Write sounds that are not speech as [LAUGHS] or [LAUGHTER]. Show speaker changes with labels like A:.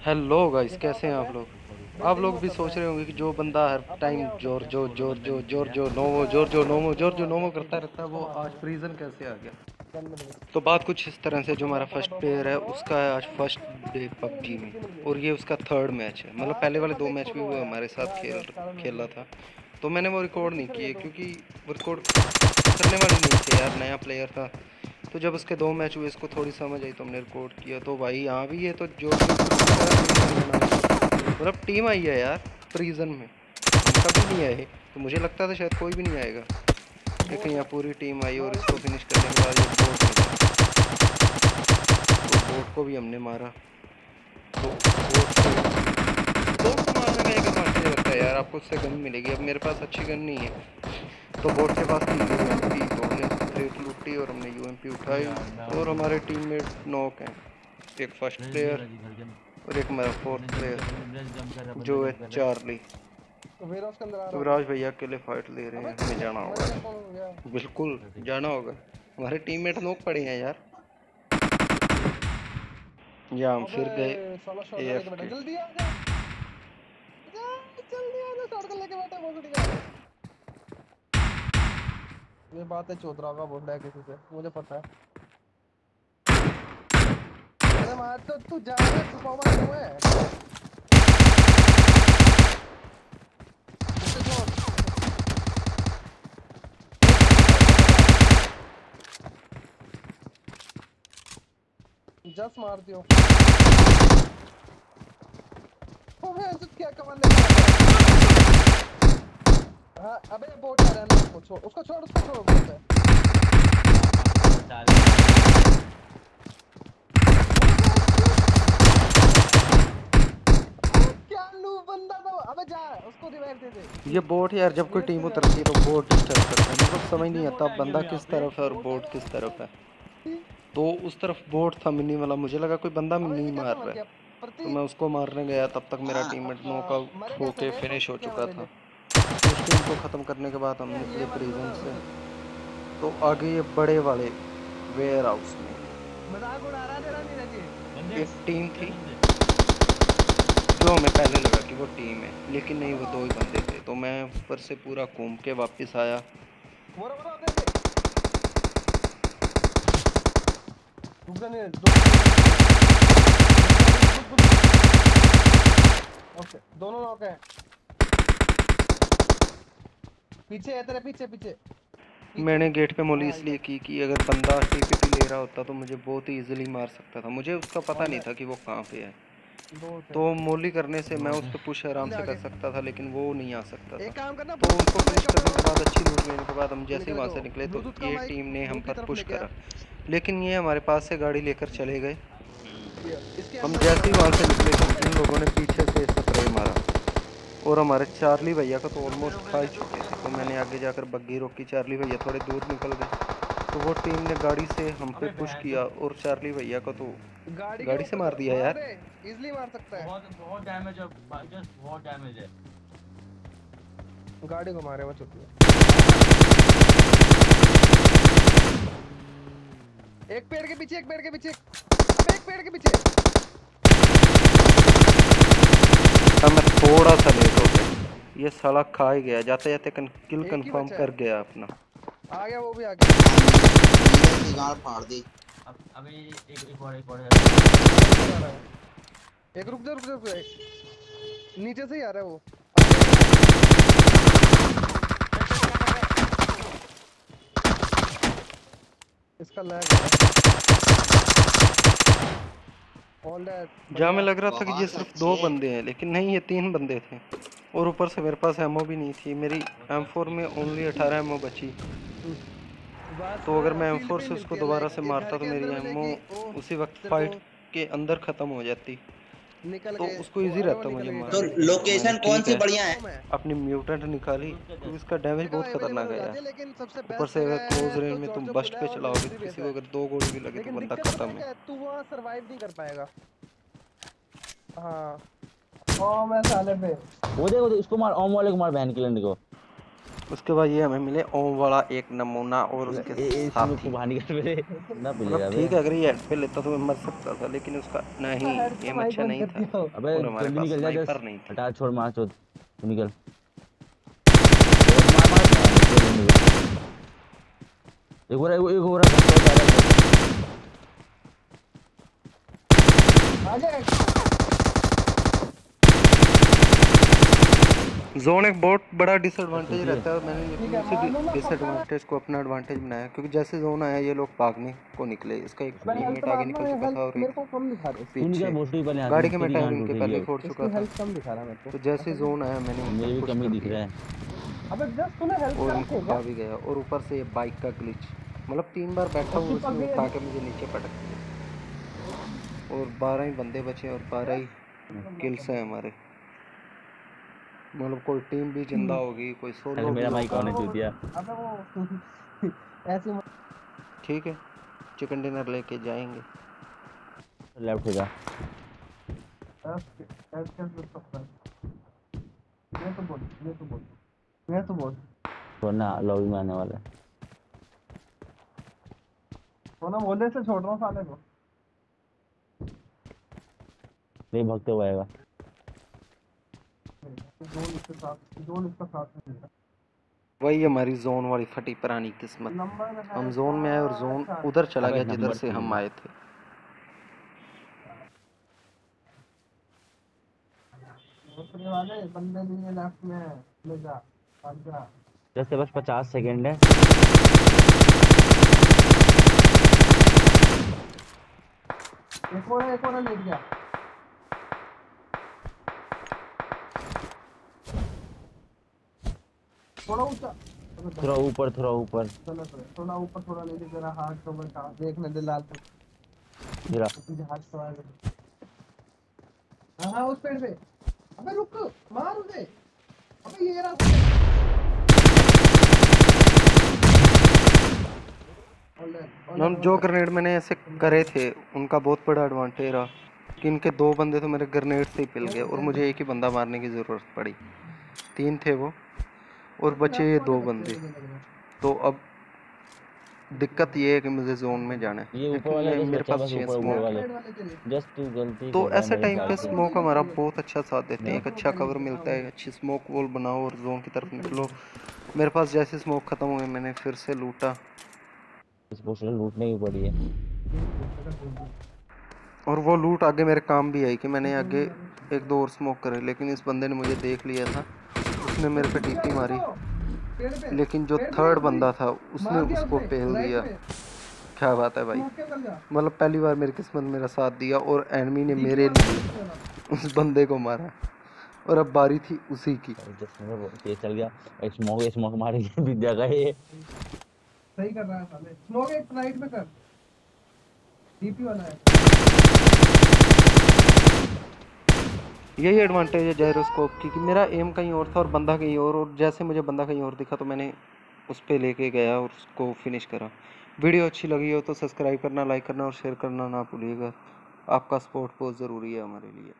A: Hello guys कैसे हैं आप लोग? आप लोग भी सोच रहे होंगे कि जो बंदा हर टाइम ज़ोर जो ज़ोर जो ज़ोर जो नोमो ज़ोर जो नोमो ज़ोर जो नोमो करता रहता है, वो आज प्रीजन कैसे आ गया? तो बात कुछ इस तरह से, जो हमारा फ़र्स्ट प्लेयर है, उसका है आज फ़र्स्ट डे पबजी में। और ये उसका थर्ड मैच है। मतलब पहले वाले दो मैच भी वो हमारे साथ खेल, खेला था। तो मैंने वो रिकॉर्ड नहीं किए, क्योंकि वो रिकॉर्ड करने वाले नहीं थे यार, नया प्लेयर था। तो जब उसके दो मैच हुए, इसको थोड़ी समझ आई तो हमने रिकॉर्ड किया। तो भाई, यहाँ भी ये तो जो मतलब टीम आई है यार प्रीजन में। कभी नहीं आए। तो मुझे लगता था शायद कोई भी नहीं आएगा। लेकिन यहाँ पूरी टीम आई और इसको फिनिश करने के बाद बोट तो बोट को भी हमने मारा। तो बोट को मारने का एक एडवांटेज है यार आपको उससे गन मिलेगी। अब मेरे पास अच्छी गन नहीं है। तो बोट के पास थी तो हमने क्रेट लूटी और हमने यूएमपी उठाई। और हमारे टीममेट नॉक हैं। एक फ़र्स्ट प्लेयर और एक हमारा फोर्थ प्लेयर जो है चार्ली तो राज भैया अकेले फाइट ले रहे हैं हमें जाना होगा। बिल्कुल जाना होगा। हमारे टीममेट नॉक पड़े हैं यार। या हम फिर गए एएफ के
B: जल्दी आ जा। जल्दी आ जा शॉटगन लेके बैठा बहुत ये बात है चौधरा का बोल रहा है किसी से मुझे पता है। मार तो तू जा रहा छुपा हुआ क्यों है? जस्ट मार दियो। अबे ऐसे क्या कमाल ले हाँ अबे बोट आ रहा है उसको छोड़ उसको छोड़ उसको छोड़ बोट क्या लू बंदा था अबे जा उसको रिवाइव दे दे।
A: ये बोट यार जब कोई टीम उतरती है तो बोट डिस्टर्ब करता है मतलब समझ नहीं आता बंदा किस तरफ़ है और बोट किस तरफ़ है। तो उस तरफ़ बोट था मिनी वाला मुझे लगा कोई बंदा मिनी मार रहा है। तो मैं उसको मारने गया तब तक मेरा टीममेट नॉकआउट होके फिनिश हो चुका था। उस टीम को ख़त्म करने के बाद हम निकले प्रिजन से तो आगे ये बड़े वाले वेयर हाउस में
B: है
A: एक टीम थी। जो हमें पहले लगा कि वो टीम है लेकिन नहीं वो दो ही बंदे थे। तो मैं ऊपर से पूरा घूम के वापस आया।
B: ओके दोनों नॉक हैं। पीछे है तेरे पीछे पीछे।
A: मैंने गेट पे मोली इसलिए की कि अगर बंदा टीपीपी ले रहा होता तो मुझे बहुत ही इजीली मार सकता था। मुझे उसका पता नहीं था कि वो कहाँ पे है। तो मोली करने से मैं उस पर पुश आराम से कर सकता था लेकिन वो नहीं आ सकता था। तो उनको फिनिश करने के बाद अच्छी लूट लेने के बाद हम जैसे ही वहाँ से निकले तो ये टीम ने हम पर पुश करा। लेकिन ये हमारे पास से गाड़ी लेकर चले गए। हम जैसे ही वहाँ से निकले तो इन लोगों ने पीछे से स्प्रे मारा। और हमारे चार्ली भैया का तो ऑलमोस्ट खा ही चुके थे। तो मैंने आगे जाकर बग्गी रोकी। चार्ली भैया थोड़े दूर निकल गए। तो वो टीम ने गाड़ी से हम पे पुश किया और चार्ली भैया को तो
B: गाड़ी
A: गाड़ी से मार दिया यार।
B: इजीली मार सकता है।
C: बहुत बहुत डैमेज है भाई जस्ट बहुत डैमेज है।
B: गाड़ी को मारे वो चुप एक पेड़ के पीछे एक पेड़ के पीछे एक पेड़ के पीछे।
A: तब मैं थोड़ा सा लेट हो गया। ये साला खा ही गया जाते जाते किल कंफर्म कर गया अपना।
B: आ गया वो भी आ गया।
D: गाड़ फाड़ दी।
C: अब अभी एक एक और एक और।
B: एक रुक जा रुक जा रुक जा नीचे से ही आ रहा है वो। इसका लैग
A: जहाँ मैं लग रहा था कि ये सिर्फ़ दो बंदे हैं लेकिन नहीं ये तीन बंदे थे। और ऊपर से मेरे पास एमओ भी नहीं थी। मेरी एम फोर में ओनली 18 एमओ बची। तो अगर मैं M4 से उसको दोबारा से मारता तो मेरी एमओ उसी वक्त फाइट के अंदर ख़त्म हो जाती।
B: निकल
A: तो उसको
B: वो
A: रहता मुझे। मारना।
D: तो लोकेशन कौन सी बढ़िया है?
B: तो
A: अपनी म्यूटेंट निकाली क्योंकि इसका डैमेज बहुत खतरनाक है यार।
B: जाती लेकिन सबसे
A: ऊपर से अगर क्लोज
B: तो
A: रेंज में तुम बस्ट पे चलाओगे तो किसी को अगर दो गोली भी लगे तो बंदा खत्म है।
B: है? तू वहाँ सरवाइव नहीं कर पाएगा। हाँ। ओ मैं साले पे।
E: वो देखो उसको मार ओम वाले को मार बहन की लंडी को
A: उसके बाद ये हमें मिले ओम वाला एक नमूना और उसके
E: ए- ए- इसमें
A: साथी।
E: को बाहर निकल मेरे ना पिलेगा
A: मतलब ठीक है अगर ये हेड पे लेता तो मैं मर सकता था लेकिन उसका नहीं एम अच्छा नहीं था।
E: अबे
A: हमारे पास
E: निकल जा
A: स्नाइपर
E: जस्ट
A: नहीं था।
E: हटा छोड़ मार चोद तू निकल। मार मार, निकल, निकल। एक और एक और। घर से जा रहा है
A: जोन एक बहुत बड़ा डिसएडवांटेज रहता है मैंने उसी डिसएडवांटेज को अपना एडवांटेज बनाया क्योंकि जैसे जोन आया ये लोग भागने को निकले। इसका एक टीममेट आगे निकल चुका था और
B: मेरे को कम दिखा रहे
E: तू निकल
A: पीछे।
E: मोस्टली पहले हाथ
A: गाड़ी के मैं उनके
E: टूटेगी
A: पहले। फोड़ चुका था।
B: कम दिखा रहा है मेरे
A: तो जैसे जोन आया मैंने
E: मेरे भी कमी दिख रहा है।
B: अबे जस्ट तूने
A: और उनको खा भी गया। और ऊपर से ये बाइक का ग्लिच मतलब तीन बार बैठा हूँ उसमें उठा के मुझे नीचे पटक दिया। और बारह ही बंदे बचे और बारह ही किल्स हैं हमारे। मतलब कोई टीम भी ज़िंदा होगी कोई
E: अरे
A: सोलो
E: मेरा माइक ऑन है चूतिया।
B: अबे वो [LAUGHS] ऐसे
A: ठीक है चिकन डिनर लेके जाएँगे।
E: लेफ़्ट
B: ऐसे कर सकता तो बोल ये तो बोल ये तो बोल।
E: वरना लॉबी में आने वाला है।
B: तो बोले से छोड़ रहा हूँ साले को।
E: नहीं भगते हुए आएगा।
B: जोन इसके साथ जोन इसका साथ में मिल
A: वही हमारी जोन वाली फटी पुरानी किस्मत। हम जोन में आए और जोन उधर चला गया जिधर से हम आए थे।
B: दूसरे वाले बंदे भी ये लेफ़्ट में। है ले जा भाग जा।
E: जैसे बस पचास सेकेंड है।
B: एक और एक और लेट गया थोड़ा ऊँचा।
E: थोड़ा ऊपर थोड़ा ऊपर।
B: थोड़ा ऊपर थोड़ा नीचे जरा हाथ को बैठा देखने दे लाल पे
E: गिरा
B: तुझे हाथ तो आएगा हाँ। हाँ उस पेड़ पे। अबे रुक। मार उसे। अबे ये रहा
A: हम जो ग्रेनेड मैंने ऐसे करे थे उनका बहुत बड़ा एडवांटेज रहा। कि इनके दो बंदे तो मेरे ग्रेनेड से ही पिल गए और मुझे एक ही बंदा मारने की ज़रूरत पड़ी। तीन थे वो। और बचे ये दो बंदे। तो अब दिक्कत ये है कि मुझे जोन में जाना है
E: ये ऊपर
A: क्योंकि
E: वाला
A: मेरे पास
E: बस
A: छह स्मोक
E: वाले जस्ट तू गलती
A: तो
E: है
A: ऐसे टाइम पे स्मोक हमारा बहुत अच्छा साथ देते हैं एक अच्छा कवर मिलता है अच्छी स्मोक वॉल बनाओ और जोन की तरफ़ निकलो। मेरे पास जैसे स्मोक खत्म हुए मैंने फिर से लूटा।
E: इस पोस्टर लूटने की पड़ी है।
A: और वो लूट आगे मेरे काम भी आई कि मैंने आगे एक दो और स्मोक करे लेकिन इस बंदे ने मुझे देख लिया था। उसने मेरे पे टीपी मारी। लेकिन जो थर्ड बंदा था उसने उसको
B: राइट
A: दिया। क्या बात है भाई।
B: के
A: मतलब पहली बार मेरी किस्मत मेरा साथ दिया और एनमी ने मेरे लिए उस बंदे को मारा। और अब बारी थी उसी की।
E: तेज चल गया। स्मोक स्मोक मारे विद्या का ये
B: सही कर रहा है साले। स्मोक एक राइट में कर। डीपी वाला है।
A: यही एडवांटेज है जायरोस्कोप की कि मेरा एम कहीं और था और बंदा कहीं और और जैसे मुझे बंदा कहीं और दिखा तो मैंने उस पर लेके गया और उसको फिनिश करा। वीडियो अच्छी लगी हो तो सब्सक्राइब करना लाइक करना और शेयर करना ना भूलिएगा। आपका सपोर्ट बहुत ज़रूरी है हमारे लिए।